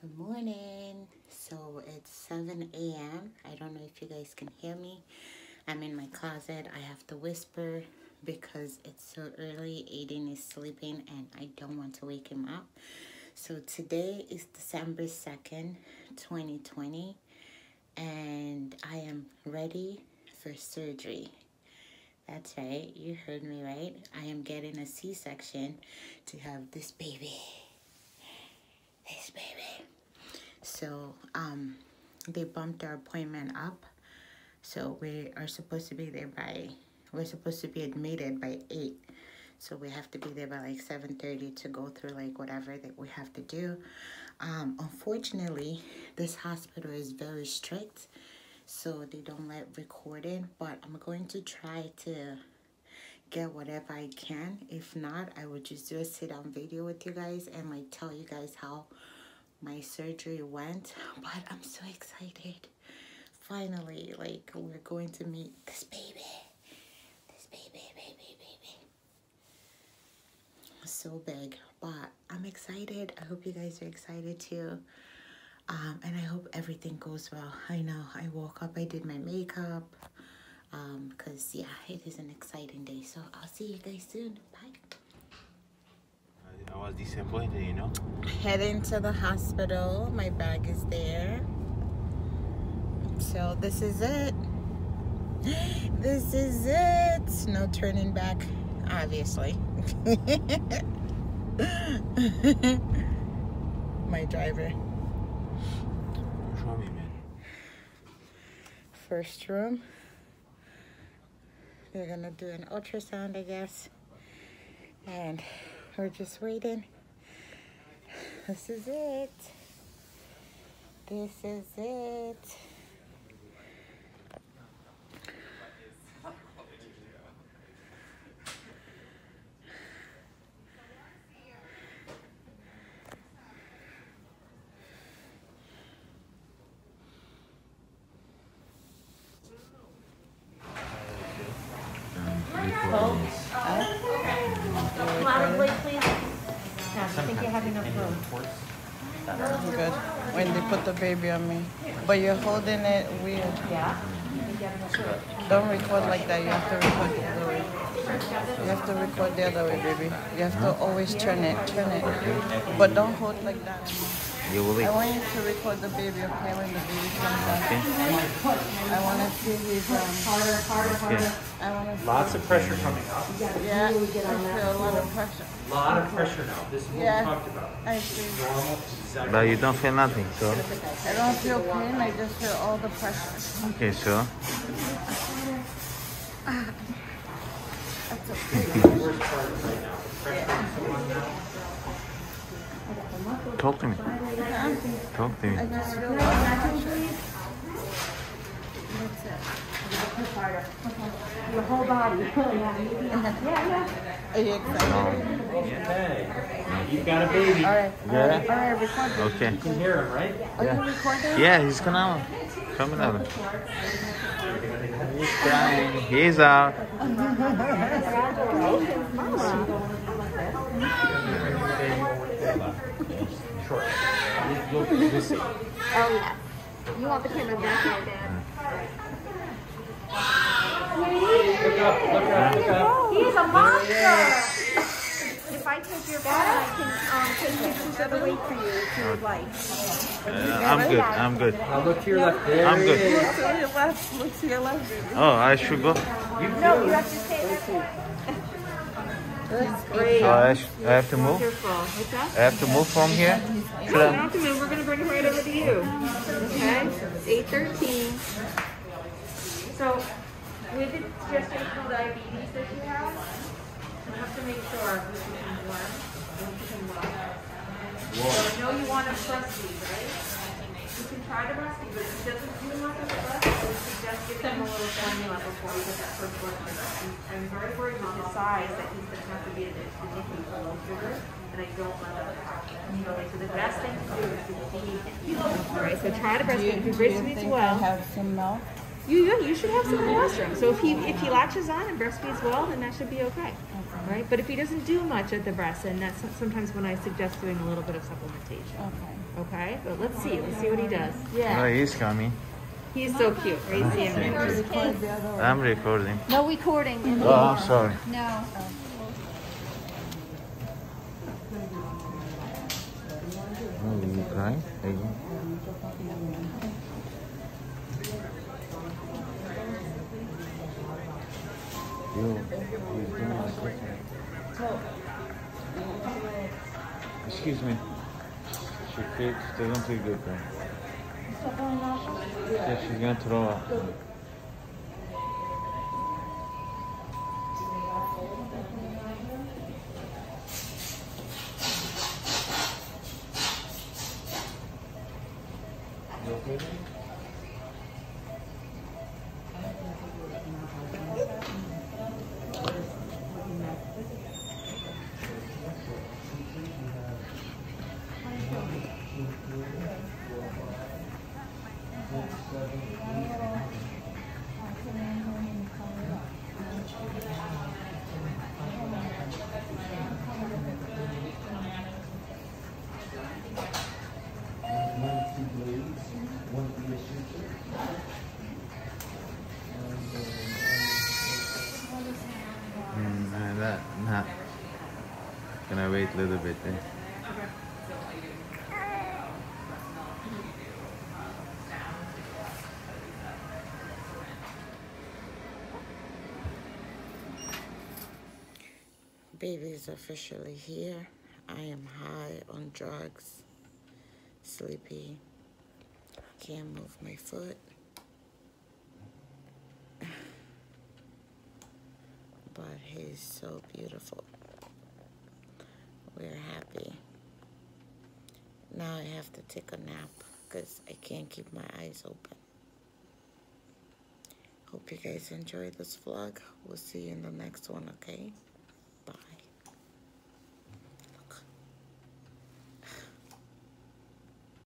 Good morning. So it's 7 a.m. I don't know if you guys can hear me. I'm in my closet. I have to whisper because it's so early. Aiden is sleeping and I don't want to wake him up. So today is December 2nd, 2020, and I am ready for surgery. That's right, you heard me right. I am getting a C-section to have this baby. This baby. So, um, they bumped our appointment up. So we are supposed to be there by, we're supposed to be admitted by 8. So we have to be there by like 7.30 to go through like whatever that we have to do. Um, unfortunately, this hospital is very strict. So they don't let recording. But I'm going to try to get whatever I can. If not, I would just do a sit down video with you guys and like tell you guys how my surgery went. But I'm so excited. Finally, like we're going to meet this baby. This baby, baby, baby. So big. But I'm excited. I hope you guys are excited too. Um, and I hope everything goes well. I know I woke up, I did my makeup um because yeah it is an exciting day. So i'll see you guys soon. Bye. I was disappointed, you know. heading to the hospital. My bag is there. So this is it. This is it. No turning back obviously. My driver. Show me, man. first room they're gonna do an ultrasound I guess. And we're just waiting. This is it. This is it Good. When they put the baby on me. But you're holding it weird. Yeah? Don't record like that. You have to record the other way. You have to record the other way, baby. You have to always turn it, turn it. But don't hold like that. You will I want you to record the baby, okay, when the baby comes out. I want to see his, um, Harder, harder, harder. I want to see. Lots of pressure coming up. Yeah, I feel a lot of pressure. A lot of pressure now. This is what Yeah. we talked about. I see. Normal. Exactly. But you don't feel nothing, so. I don't feel pain, I just feel all the pressure. Okay, so. Talk to me. Talk to me. I just feel all the pressure. Your whole body. Yeah, yeah. Are you excited? Oh. Okay. You've got a baby. All right. Yeah? All right, record this. Okay. You can hear him, right? Are you recording? Yeah, he's gonna come out. He's crying. He's out. Short. You'll, you'll see. Oh, yeah. You want the camera back there, Dad? Look up, look up, look up. He's a monster! If I take your phone, I can um, take pictures of the weight for you if you would like. Uh, I'm good. I'm good. Now look to your left. There I'm good. is. Look to your left. Look to your left. Oh, I should go. No, you have to stay there. That's great. Oh, I, sh- I have to move. Wonderful. What's? I have to move from here. No, Should you don't have to move. We're going to bring it right over to you. Okay? It's 813. So, with the gestational diabetes that you have, you have to make sure that you can warm and you can well. So, I know you want to breastfeed, right? You can try to breastfeed, but if he doesn't do much of the breast, I would suggest giving him a little formula before he gets that first blood sugar. I'm- I'm very worried with his size that he's going to have to be a NICU for low sugar, and I don't want that to happen. Okay, so the best thing to do is to feed him. All right, so try to breastfeed. If he Do you breastfeeds think I well, have some milk? you, yeah, you should have some colostrum. So if he if he latches on and breastfeeds well, then that should be okay. All right, but if he doesn't do much at the breast, then that's sometimes when I suggest doing a little bit of supplementation. Okay. Okay, but let's see. Let's see what he does. Oh, Yeah. he's coming. He's so cute. Right? See him? I'm recording. No recording. in Oh, I'm sorry. No. Oh, you crying? Again? Yo, he's doing my cooking. Excuse me. She feels, doesn't feel good, bro. Yeah, she's gonna throw up. You okay, baby? Mm, nah. Gonna wait a little bit then. Baby is officially here. I am high on drugs, sleepy, can't move my foot. But he's so beautiful. We're happy. Now I have to take a nap because I can't keep my eyes open. Hope you guys enjoyed this vlog. We'll see you in the next one, okay?